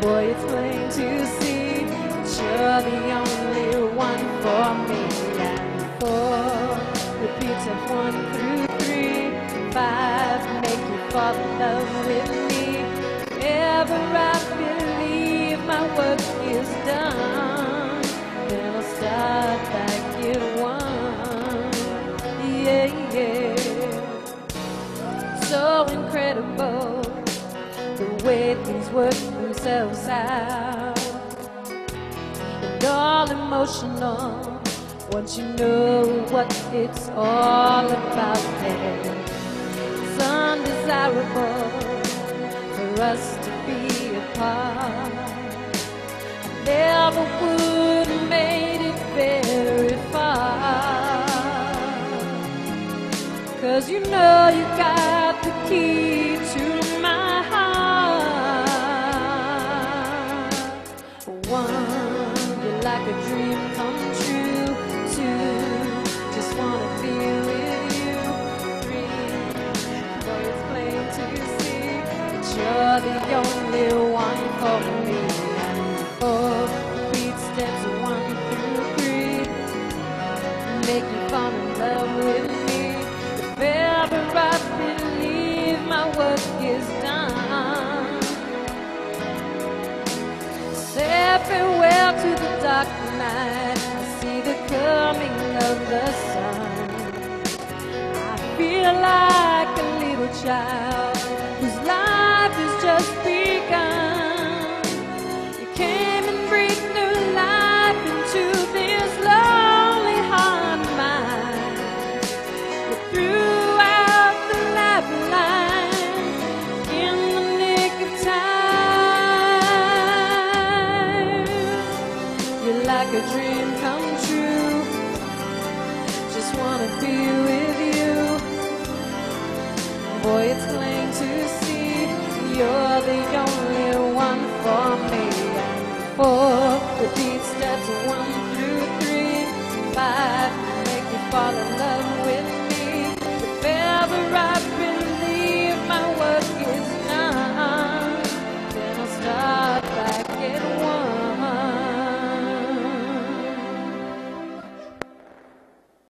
Boy, it's plain to see that you're the only one for me. Of one through three. Five make you fall in love with me. Ever I believe my work is done, then I'll start back at one. Yeah, yeah. So incredible the way things work themselves out. And all emotional once you know what it's all about. Then it's undesirable for us to be apart. I never would have made it very far. Cause you know you got the key to my heart. One, you're like a dream come the only one for me. And four, repeat steps one through three make you fall in love with me. If ever I believe my work is done, say farewell to the dark night. I see the coming of the sun. I feel like a little child like a dream come true. Just wanna be with you. Boy, it's plain to see you're the only one for me. Four repeats that's one through three, five make you fall